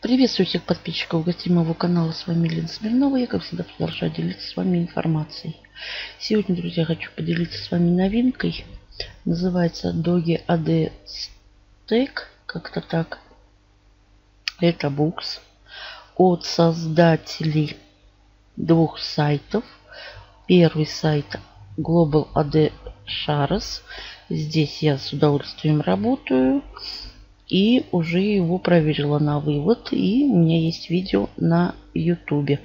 Приветствую всех подписчиков гостей моего канала. С вами Лена Смирнова. Я, как всегда, продолжаю делиться с вами информацией. Сегодня, друзья, хочу поделиться с вами новинкой. Называется Doge AD Stack. Как-то так. Это букс от создателей двух сайтов. Первый сайт Global AD Shares. Здесь я с удовольствием работаю. И уже его проверила на вывод. И у меня есть видео на YouTube.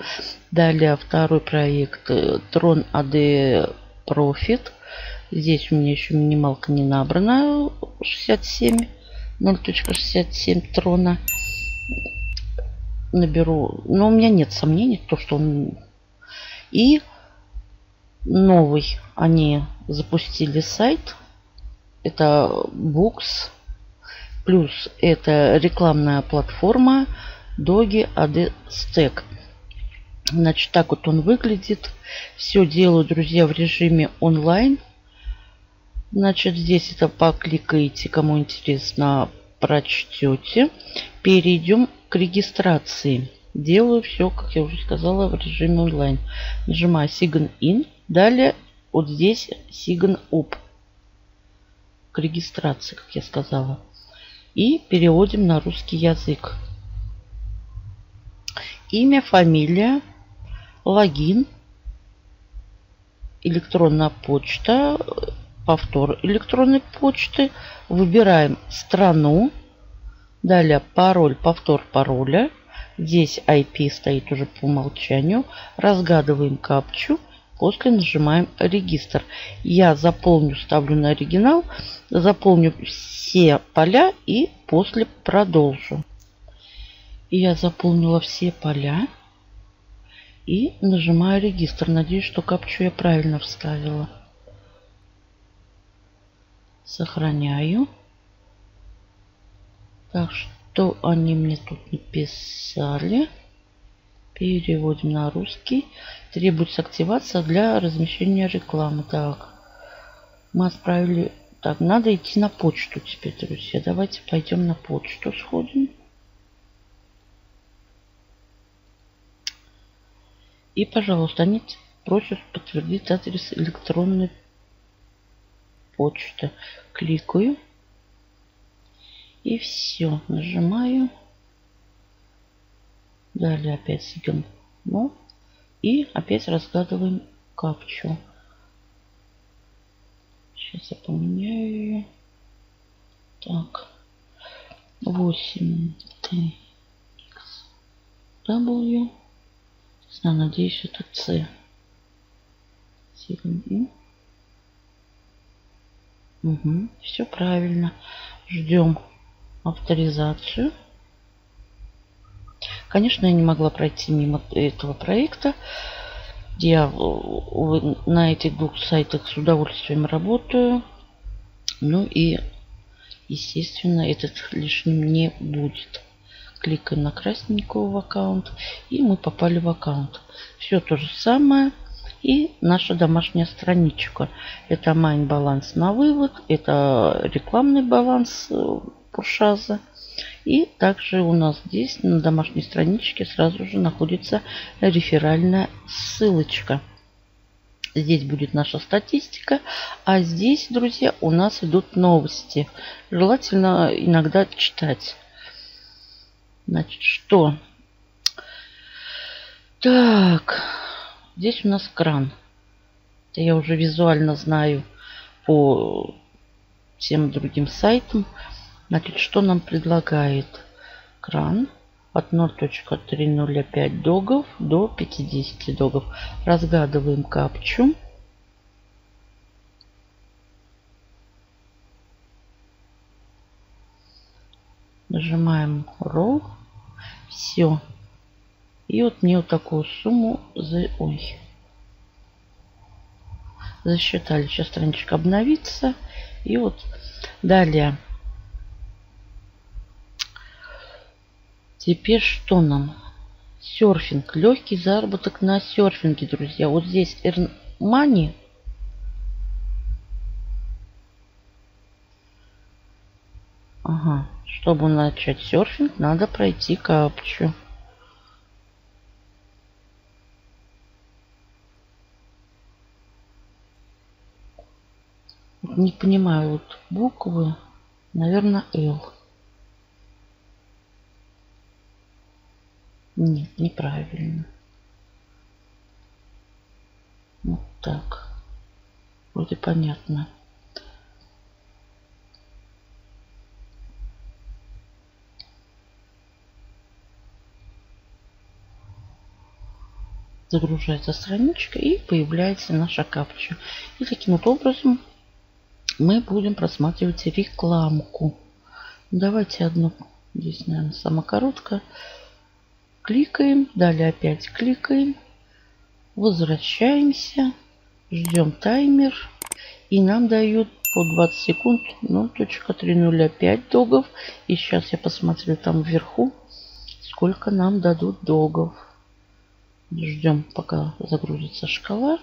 Далее второй проект Tron AD Profit. Здесь у меня еще минималка не набрана. 67. 0.67 трона. Наберу. Но у меня нет сомнений, то, что он... И новый они запустили сайт. Это Books Плюс это рекламная платформа Dogi AD Stack. Значит, так вот он выглядит. Все делаю, друзья, в режиме онлайн. Значит, здесь это покликаете, кому интересно, прочтете. Перейдем к регистрации. Делаю все, как я уже сказала, в режиме онлайн. Нажимаю Sign In. Далее вот здесь Sign Up. К регистрации, как я сказала и переводим на русский язык. Имя, фамилия, логин, электронная почта, повтор электронной почты. Выбираем страну. Далее пароль, повтор пароля. Здесь IP стоит уже по умолчанию. Разгадываем капчу. После нажимаем регистр. Я заполню, ставлю на оригинал, заполню все поля и после продолжу. Я заполнила все поля и нажимаю регистр. Надеюсь, что капчу я правильно вставила. Сохраняю. Так, что они мне тут не писали. Переводим на русский. Требуется активация для размещения рекламы. Так, мы отправили... Так, надо идти на почту теперь, друзья. Давайте пойдем на почту сходим. И, пожалуйста, они просят подтвердить адрес электронной почты. Кликаю. И все. Нажимаю. Далее опять сидим. Ну, и опять разгадываем капчу. Сейчас я поменяю ее. Так. 8 T X W. Знаю, надеюсь, это C. 7 Угу, все правильно. Ждем авторизацию. Конечно, я не могла пройти мимо этого проекта. Я на этих двух сайтах с удовольствием работаю. Ну и, естественно, этот лишним не будет. Кликаем на красненького в аккаунт. И мы попали в аккаунт. Все то же самое. И наша домашняя страничка. Это майн баланс на вывод. Это рекламный баланс э, Пуршаза. И также у нас здесь на домашней страничке сразу же находится реферальная ссылочка. Здесь будет наша статистика, а здесь, друзья, у нас идут новости. Желательно иногда читать. Значит, что? Так, здесь у нас кран. Это я уже визуально знаю по всем другим сайтам. Значит, что нам предлагает кран? От 0.305 догов до 50 догов. Разгадываем капчу. Нажимаем Row. Все. И вот мне вот такую сумму за... Ой. засчитали. Сейчас страничка обновится. И вот далее Теперь что нам? Серфинг. Легкий заработок на серфинге, друзья. Вот здесь Money. Ага. Чтобы начать серфинг, надо пройти капчу. Не понимаю вот буквы. Наверное, L. Нет, неправильно. Вот так. Вроде понятно. загружается страничка и появляется наша капча. И таким вот образом мы будем просматривать рекламку. Давайте одну, здесь, наверное, самая короткая. Кликаем, далее опять кликаем, возвращаемся, ждем таймер и нам дают по 20 секунд 0.305 догов. И сейчас я посмотрю там вверху, сколько нам дадут догов. Ждем, пока загрузится шкала.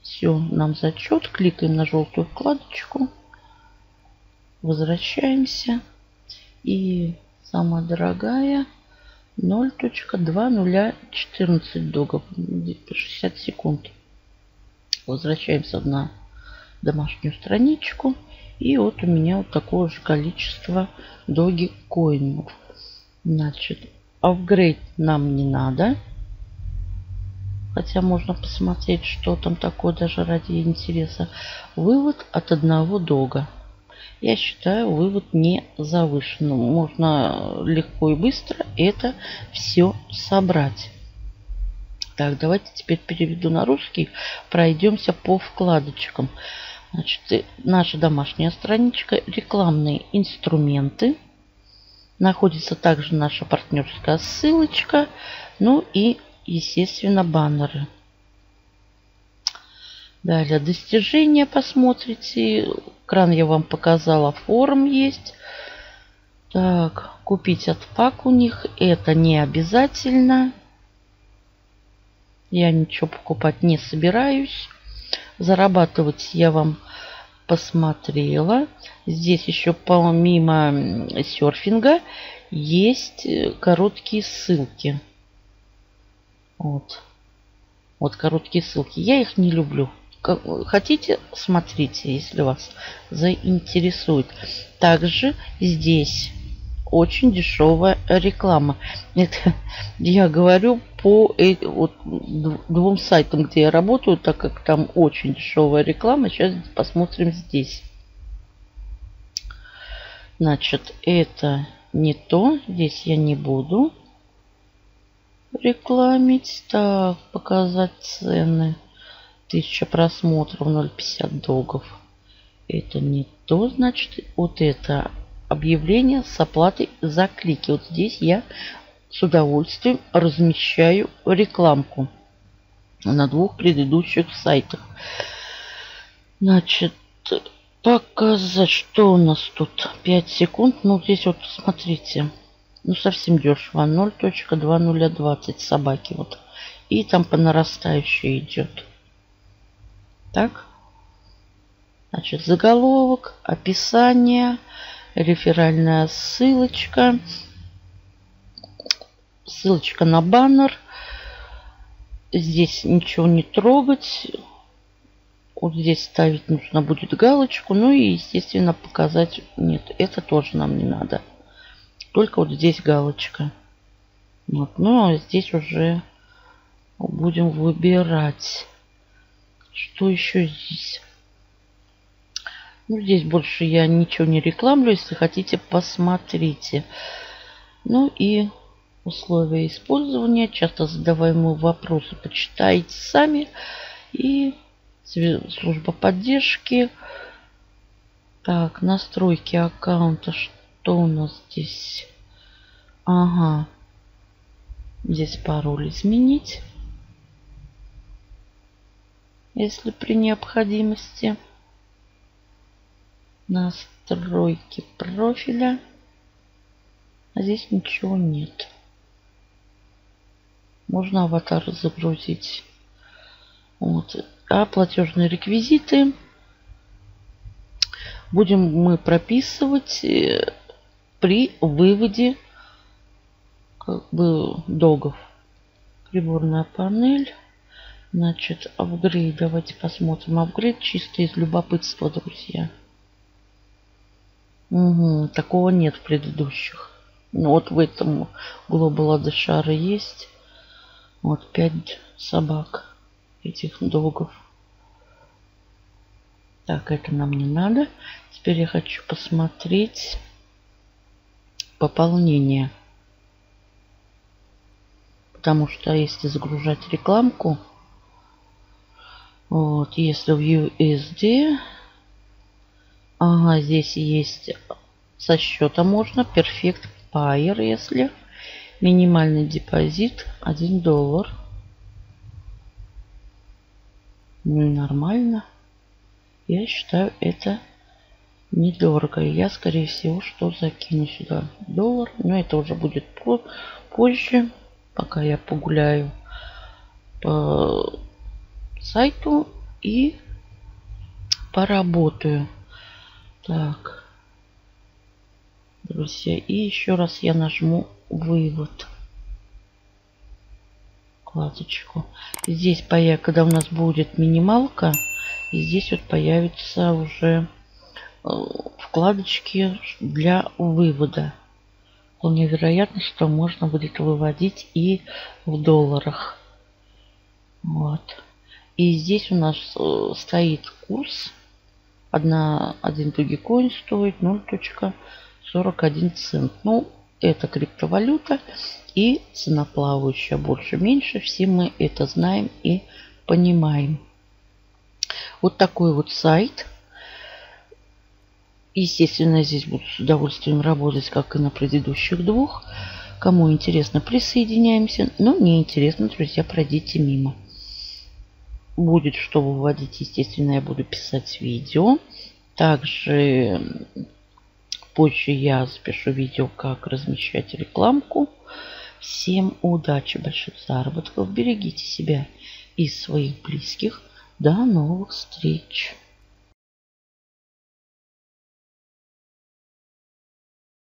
Все, нам зачет. Кликаем на желтую вкладочку. Возвращаемся. И самая дорогая 0.2014 догов. 60 секунд. Возвращаемся на домашнюю страничку. И вот у меня вот такое же количество доги коинов. Значит, апгрейд нам не надо. Хотя можно посмотреть, что там такое, даже ради интереса. Вывод от одного дога. Я считаю вывод не завышенным. Можно легко и быстро это все собрать. Так, давайте теперь переведу на русский. Пройдемся по вкладочкам. Значит, наша домашняя страничка. Рекламные инструменты. Находится также наша партнерская ссылочка. Ну и, естественно, баннеры. Далее достижения посмотрите. Кран я вам показала. Форум есть. Так, купить от пак у них. Это не обязательно. Я ничего покупать не собираюсь. Зарабатывать я вам посмотрела. Здесь еще помимо серфинга есть э, короткие ссылки. Вот. Вот короткие ссылки. Я их не люблю. Хотите, смотрите, если вас заинтересует. Также здесь очень дешевая реклама. Это я говорю по вот, двум сайтам, где я работаю, так как там очень дешевая реклама. Сейчас посмотрим здесь. Значит, это не то. Здесь я не буду рекламить. Так, показать цены. 1000 просмотров, 0,50 долгов. Это не то, значит, вот это объявление с оплатой за клики. Вот здесь я с удовольствием размещаю рекламку на двух предыдущих сайтах. Значит, показать, что у нас тут 5 секунд. Ну, здесь вот, смотрите, ну, совсем дешево. 0.2020 собаки вот. И там по нарастающей идет. Так. Значит, заголовок, описание, реферальная ссылочка, ссылочка на баннер. Здесь ничего не трогать. Вот здесь ставить нужно будет галочку. Ну и, естественно, показать. Нет, это тоже нам не надо. Только вот здесь галочка. Вот. Ну, а здесь уже будем выбирать. Что еще здесь? Ну, здесь больше я ничего не рекламлю. Если хотите, посмотрите. Ну и условия использования. Часто задаваемые вопросы почитайте сами. И служба поддержки. Так, настройки аккаунта. Что у нас здесь? Ага. Здесь пароль изменить если при необходимости. Настройки профиля. А здесь ничего нет. Можно аватар загрузить. Вот. А платежные реквизиты. будем мы прописывать э, при выводе как бы долгов. Приборная панель. Значит, апгрейд. Давайте посмотрим. Апгрейд чисто из любопытства, друзья. Угу, такого нет в предыдущих. Ну, вот в этом Global Adashar есть. Вот пять собак этих догов. Так, это нам не надо. Теперь я хочу посмотреть пополнение. Потому что если загружать рекламку, вот, если в USD, ага, здесь есть со счета можно, Perfect Buyer, если минимальный депозит 1 доллар. Ну и нормально. Я считаю это недорого. Я, скорее всего, что закину сюда доллар. Но это уже будет позже, пока я погуляю по сайту и поработаю. Так. Друзья, и еще раз я нажму вывод. Вкладочку. Здесь, появится, когда у нас будет минималка, здесь вот появится уже э, вкладочки для вывода. Вполне вероятно, что можно будет выводить и в долларах. Вот. И здесь у нас э, стоит курс. Одна, один Dogecoin стоит 0.41 цент. Ну, это криптовалюта и цена плавающая больше-меньше. Все мы это знаем и понимаем. Вот такой вот сайт. Естественно, здесь буду с удовольствием работать, как и на предыдущих двух. Кому интересно, присоединяемся. Но не интересно, друзья, пройдите мимо будет что выводить, естественно, я буду писать видео. Также позже я запишу видео, как размещать рекламку. Всем удачи, больших заработков. Берегите себя и своих близких. До новых встреч!